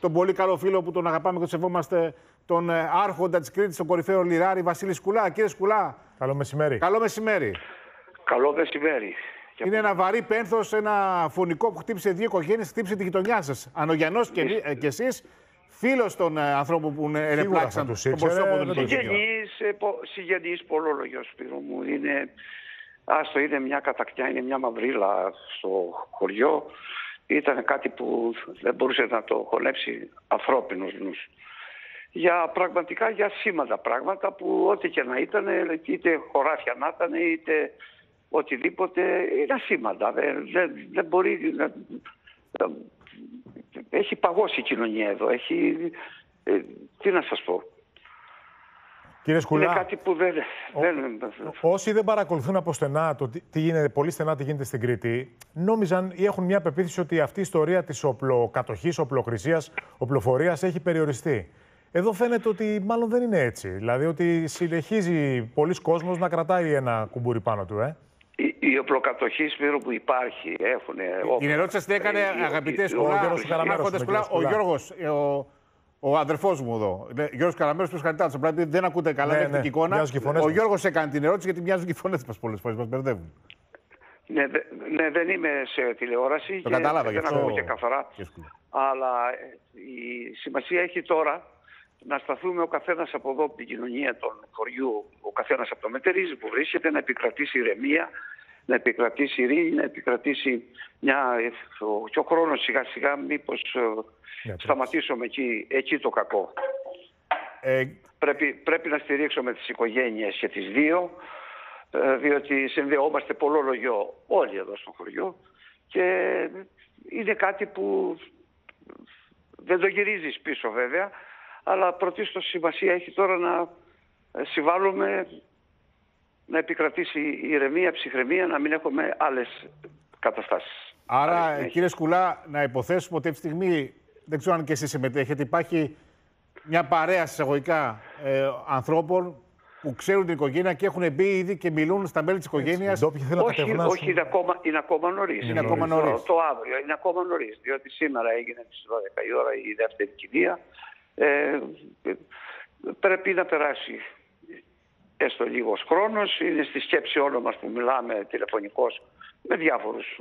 τον πολύ καλό φίλο που τον αγαπάμε και τον σεβόμαστε, τον ε, άρχοντα της Κρήτης, τον κορυφαίο Λιράρη, Βασίλη Σκουλά. Κύριε Σκουλά. Καλό μεσημέρι. Καλό μεσημέρι. Καλό μεσημέρι. Είναι ένα βαρύ πένθος, ένα φωνικό που χτύπησε δύο οικογένειες, χτύπησε τη γειτονιά σας. Αν ο Γιαννό και, ε, και εσείς, φίλος των ε, ανθρώπων που ενεπλάξαν τους τον ήξερε, προσώπο δεν του τον οικογένειου. Συγγενής, ε, πο- συγγενής πολλόλογιος Σπύρο μου. Είναι, άστο, είναι μια κατακτιά, είναι μια μαυρίλα στο χωριό. Ήταν κάτι που δεν μπορούσε να το χωνέψει ανθρώπινος νους. Για πραγματικά για σήμαντα πράγματα που ό,τι και να ήταν, είτε χωράφια να ήταν, είτε οτιδήποτε, είναι ασήμαντα. Δεν, δεν, δεν μπορεί να... Έχει παγώσει η κοινωνία εδώ. Έχει... ε, τι να σας πω. Κύριε Είναι Σκουλά, κάτι που δεν... δεν όσοι δεν παρακολουθούν από στενά το τι, τι γίνεται, πολύ στενά τι γίνεται στην Κρήτη, νόμιζαν ή έχουν μια πεποίθηση ότι αυτή η ιστορία της οπλοκατοχής, οπλοκρισίας, οπλοφορίας έχει περιοριστεί. Εδώ φαίνεται ότι μάλλον δεν είναι έτσι. Δηλαδή ότι συνεχίζει πολλοί κόσμος να κρατάει ένα κουμπούρι πάνω του, ε. η, η οπλοκατοχής Σπύρο που υπάρχει έχουν Την ερώτηση σας την έκανε, Ε, αγαπητέ ο- Σκουλά, Γιώργος Καραμέρος άρχοντα είναι, Σκουλά, κύριε ο Σκουλά. Γιώργος, ε, ο, ο αδερφός μου εδώ. Είναι Γιώργος Καραμέρος, ποιος χαριτά του. Πρέπει δεν ακούτε καλά, Ναι, δεν έχετε ναι, εικόνα. μοιάζουν και οι φωνές Ο μας. Γιώργος έκανε την ερώτηση γιατί μοιάζουν και οι φωνές μας πολλές φορές, μας μπερδεύουν. Ναι, δε- ναι, δεν είμαι σε τηλεόραση Το και κατάλαβα γι' δεν αυτό. ακούω και καθαρά. κύριε Σκουλά. Αλλά ε, η σημασία έχει τώρα να σταθούμε ο καθένας από εδώ από την κοινωνία των χωριού, ο καθένας από το μετερίζει που βρίσκεται, να επικρατήσει ηρεμία, να επικρατήσει ειρήνη, να επικρατήσει μια. ε, ο- Και ο χρόνος σιγά σιγά, μήπως Ναι, σταματήσουμε εκεί, εκεί το κακό. Ε, Πρέπει, πρέπει να στηρίξουμε τις οικογένειες και τις δύο, ε, διότι συνδεόμαστε πολλόλογιο όλοι εδώ στο χωριό και είναι κάτι που δεν το γυρίζεις πίσω βέβαια, αλλά πρωτίστως σημασία έχει τώρα να ε, συμβάλλουμε να επικρατήσει η ηρεμία, η ψυχραιμία, να μην έχουμε άλλες καταστάσεις. άρα, Άλλες συνέχειες. κύριε Σκουλά, να υποθέσουμε ότι αυτή τη στιγμή, δεν ξέρω αν και εσείς συμμετέχετε, υπάρχει μια παρέα εισαγωγικά ε, ανθρώπων που ξέρουν την οικογένεια και έχουν μπει ήδη και μιλούν στα μέλη της οικογένειας. Οι ντόπιοι θέλουν να όχι, κατευνάσουν. όχι είναι, ακόμα, είναι ακόμα νωρίς. Είναι ακόμα νωρίς. Το, το αύριο είναι ακόμα νωρίς. Διότι σήμερα έγινε στις 12 η ώρα η δεύτερη κηδεία. Ε, πρέπει να περάσει έστω λίγος χρόνος. Είναι στη σκέψη όλων μας που μιλάμε τηλεφωνικώς με διάφορους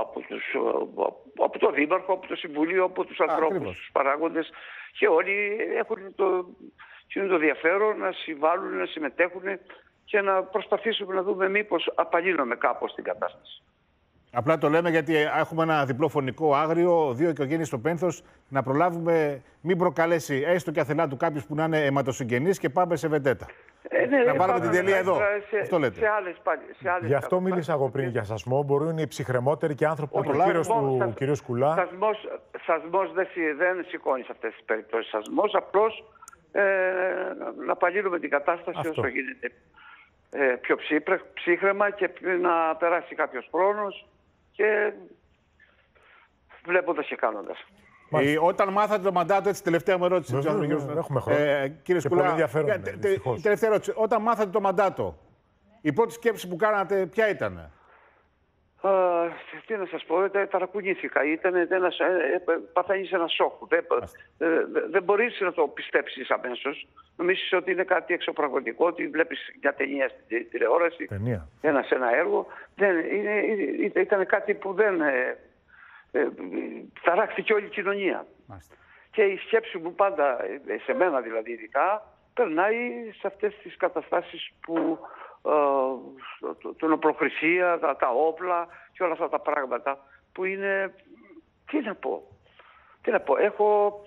από, τους, α, από το Δήμαρχο, από το Συμβουλίο, από τους ανθρώπους, ακριβώς. τους παράγοντες και όλοι έχουν το, είναι το ενδιαφέρον να συμβάλλουν, να συμμετέχουν και να προσπαθήσουμε να δούμε μήπως απαλύνουμε κάπως την κατάσταση. Απλά το λέμε γιατί έχουμε ένα διπλό φωνικό άγριο, δύο οικογένειες στο πένθος, να προλάβουμε μην προκαλέσει έστω και αθελά του κάποιο που να είναι αιματοσυγγενή και πάμε σε βεντέτα. Ε, ναι, Να ναι, βάλουμε πάμε την τελεία εδώ. Σε, Αυτό λέτε. Σε άλλες, πάλι- σε άλλες Γι' αυτό καταστάσεις. μίλησα εγώ πριν για σασμό. Μπορούν οι ψυχρεμότεροι και άνθρωποι Όχι, όπω ο κύριος σασμός- του σας- κυρίου Σκουλά. Σασμός, σασμός δεν, σι- δεν σηκώνεις σε αυτές τις περιπτώσεις. Σασμός απλώς ε, να απαλύνουμε την κατάσταση Αυτό. όσο γίνεται ε, πιο ψύπρε, ψύχρεμα και να περάσει κάποιος χρόνος και βλέποντας και κάνοντας. Ε, όταν μάθατε το μαντάτο, έτσι τελευταία μου ερώτηση. Βεβαίως, Γιώργο, βεβαίως, έχουμε χρόνο. Ε, κύριε Και Σκουλά, πολύ ενδιαφέρον για- είναι, τε- τε- δυστυχώς. τελευταία ερώτηση. Όταν μάθατε το μαντάτο, η πρώτη σκέψη που κάνατε ποια ήταν; Α, τι να σας πω, ε, ταρακουνήθηκα. Ήταν ένας, ε, ε, παθαίνεις ένα σοκ. Δεν, ε, δε- δεν μπορείς να το πιστέψεις αμέσως. Νομίζεις ότι είναι κάτι εξωπραγματικό, ότι βλέπεις μια ταινία στην τε- τηλεόραση, Ταινία. ένα σε ένα έργο. Δεν, είναι, είναι- ήταν κάτι που δεν... Ε, ε, ταράχθηκε όλη η κοινωνία. Μάλιστα. Και η σκέψη μου πάντα, ε, σε μένα δηλαδή ειδικά, περνάει σε αυτές τις καταστάσεις που ε, το- το- την οπλοχρησία, τα, τα όπλα και όλα αυτά τα πράγματα που είναι, τι να πω, τι να πω, έχω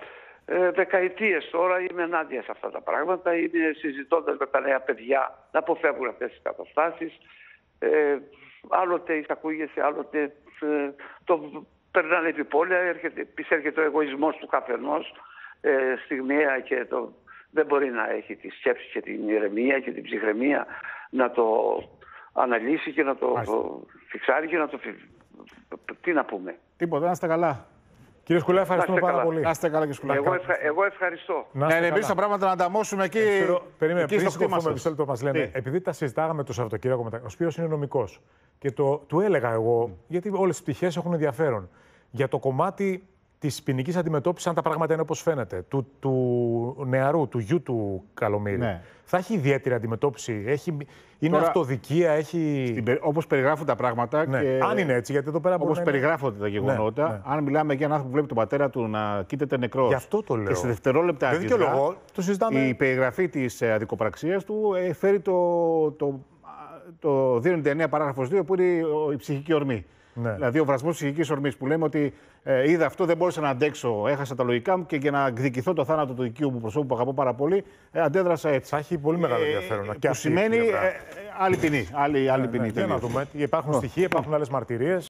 ε, δεκαετίες τώρα είμαι ενάντια σε αυτά τα πράγματα, είμαι συζητώντας με τα νέα παιδιά να αποφεύγουν αυτές τις καταστάσεις. Ε, άλλοτε εισακούγεσαι, άλλοτε ε, το περνάνε επιπόλαια, έρχεται, επισέρχεται ο εγωισμός του καθενός ε, στιγμιαία και το, δεν μπορεί να έχει τη σκέψη και την ηρεμία και την ψυχραιμία να το αναλύσει και να το, Μάλιστα. το φιξάρει και να το... φι- Τι να πούμε. Τίποτα, να είστε καλά. Κύριε Σκουλά, ευχαριστούμε Να είστε πάρα καλά. πολύ. Να είστε καλά, κύριε Σκουλά. Εγώ, ευχα- εγώ ευχαριστώ. Να Ναι, είστε ναι, εμείς καλά. τα πράγματα να ανταμώσουμε εκεί. Σπύρο, περίμενε, εκεί πριν στο κτήμα σκοφούμε σας. μισό λεπτό μας λένε, Τι; επειδή τα συζητάγαμε το Σαββατοκύριακο μετά, ο Σπύρος είναι νομικός και το, του έλεγα εγώ, γιατί όλες τις πτυχές έχουν ενδιαφέρον, για το κομμάτι της ποινικής αντιμετώπισης, αν τα πράγματα είναι όπως φαίνεται, του, του νεαρού, του γιου του Καλομήρη, Ναι. θα έχει ιδιαίτερη αντιμετώπιση. Έχει, είναι Τώρα- αυτοδικία, έχει. Όπως περιγράφουν τα πράγματα. Ναι. Και... Αν είναι έτσι, γιατί εδώ πέρα μπορεί Όπως να είναι- περιγράφονται τα γεγονότα, ναι. αν μιλάμε για έναν άνθρωπο που βλέπει τον πατέρα του να κοίταται νεκρός. Γι' αυτό το λέω. Και σε δευτερόλεπτα Δεν αντιδρά, δικαιολογώ, το συζητάμε. Η περιγραφή της αδικοπραξίας του ε, φέρει το, το, το 299 παράγραφος 2 που είναι ο- η ψυχική ορμή. Ναι. Δηλαδή ο βρασμός ψυχική ορμής που λέμε ότι ε, είδα αυτό, δεν μπόρεσα να αντέξω, έχασα τα λογικά μου και για να εκδικηθώ το θάνατο του οικείου μου προσώπου που αγαπώ πάρα πολύ, ε, αντέδρασα έτσι. Θα έχει πολύ μεγάλο ενδιαφέρον. Ε, και που αυτή η σημαίνει πλευρά. ε, ε, άλλη ποινή. Άλλη, άλλη ποινή Ναι, για να τελείως. δούμε. Υπάρχουν στοιχεία, υπάρχουν άλλες μαρτυρίες.